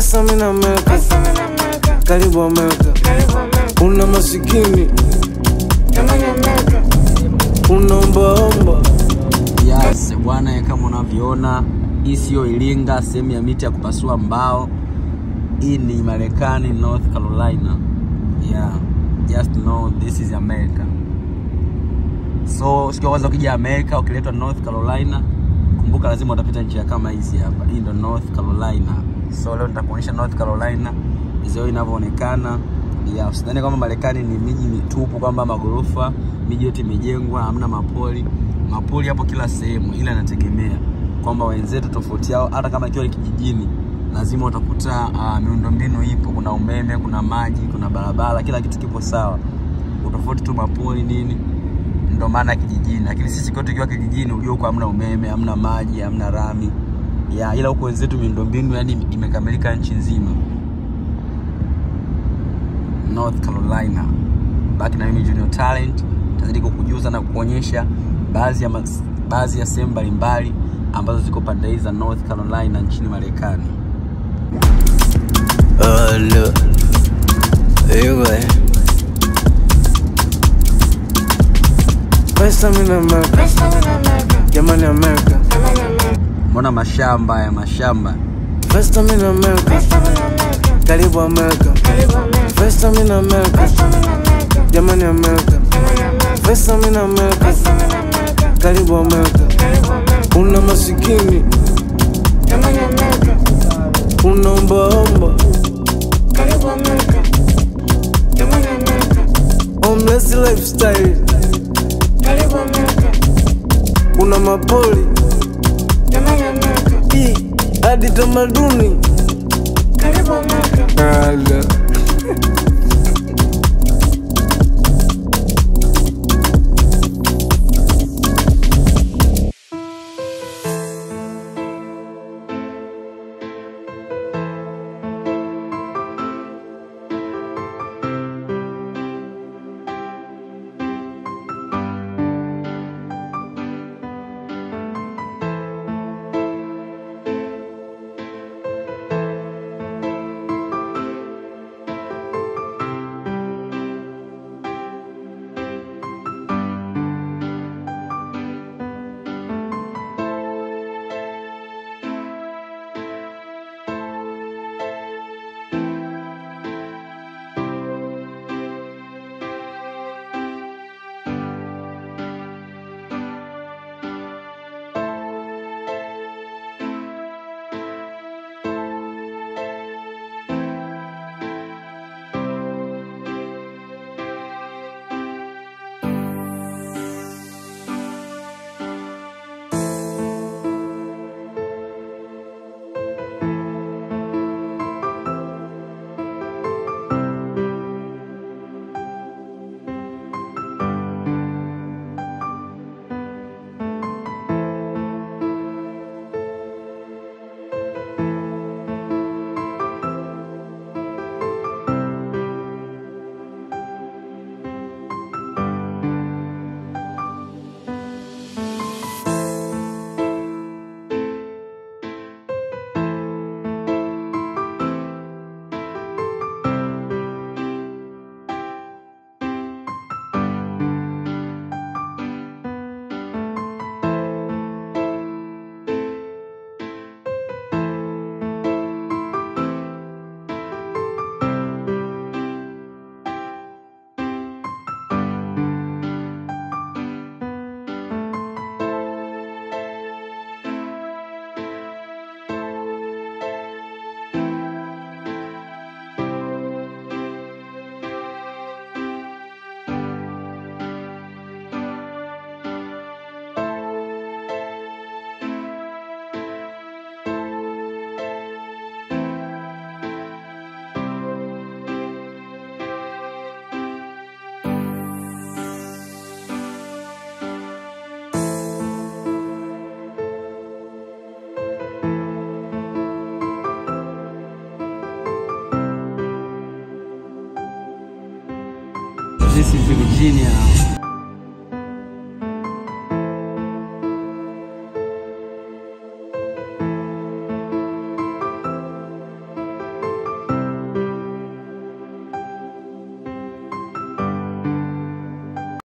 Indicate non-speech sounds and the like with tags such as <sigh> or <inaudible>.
pesa mina Amerika, karibu Amerika, una masikini unaombaomba Yes, bwana, kama unavyoona hii siyo Iringa, sehemu ya miti ya kupasua mbao. Hii ni Marekani, North Carolina. Yeah, just know this is America. So siku ya kwanza ukija Amerika, ukiletwa North Carolina, kumbuka lazima utapita njia kama hizi hapa. Hii ndo North Carolina. So leo nitakuonyesha North Carolina zeo inavyoonekana. ya usidhani kwamba Marekani ni miji mitupu, kwamba magorofa, miji yote imejengwa, hamna mapoli. Mapoli hapo kila sehemu, ila inategemea kwamba wenzetu tofauti yao, hata kama ikiwa ni kijijini, lazima utakuta uh, miundombinu ipo, kuna umeme, kuna maji, kuna barabara, kila kitu kipo sawa. Utofauti tu mapoli nini, ndo maana kijijini. Lakini sisi kwetu ikiwa kijijini, ujue huko hamna umeme, hamna maji, hamna rami ya, ila huko wenzetu miundombinu yani imekamilika nchi nzima. North Carolina. Baki na mimi Junior Talent, tazidi kukujuza na kuonyesha baadhi ya baadhi ya sehemu mbalimbali ambazo ziko pande hizi za North Carolina nchini Marekani. Oh. Pesa mina America, jamani Amerika, Mbona mashamba ya mashamba First time in America. karibu America. First time in America. jamani America. First time in America. karibu America. una masikini Jamani America. unaombaomba homeless lifestyle Karibu America. una mapoli hii hadi tamaduni <laughs> Ala. This is Virginia.